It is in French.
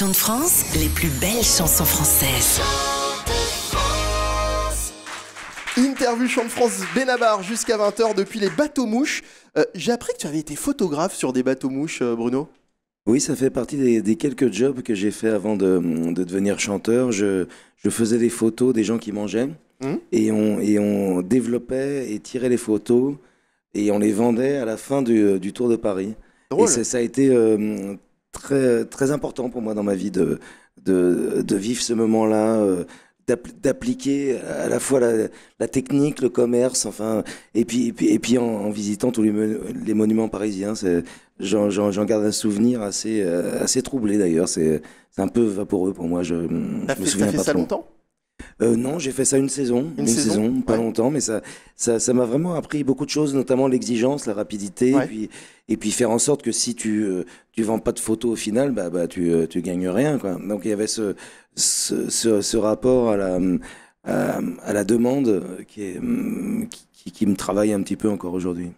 Chant de France, les plus belles chansons françaises. Interview Chant de France Benabar jusqu'à 20h depuis les bateaux mouches. Euh, J'ai appris que tu avais été photographe sur des bateaux mouches, euh, Bruno. Oui, ça fait partie des, des quelques jobs que j'ai fait avant de, de devenir chanteur. Je, je faisais des photos des gens qui mangeaient Mhm. et, on, et on développait et tirait les photos et on les vendait à la fin du, du Tour de Paris. Drôle. Et ça, ça a été euh, très, très important pour moi dans ma vie de, de, de vivre ce moment-là, euh, d'appli- d'appliquer à la fois la, la technique, le commerce, enfin, et puis, et puis, et puis en, en visitant tous les, les monuments parisiens. J'en garde un souvenir assez, euh, assez troublé d'ailleurs. C'est c'est un peu vaporeux pour moi. Je, je me fait, souviens t'as fait pas ça trop. longtemps? Euh, non, j'ai fait ça une saison, Une une, saison, saison, pas ouais. longtemps, mais ça, ça, ça m'a vraiment appris beaucoup de choses, notamment l'exigence, la rapidité, Ouais. et puis, et puis faire en sorte que si tu, euh, tu vends pas de photos au final, bah, bah, tu, euh, tu gagnes rien, quoi. Donc il y avait ce, ce, ce, ce rapport à la, à, à la demande qui, est, qui, qui me travaille un petit peu encore aujourd'hui.